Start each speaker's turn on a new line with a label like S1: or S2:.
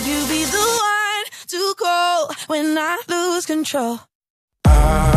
S1: Could you be the one to call when I lose control? I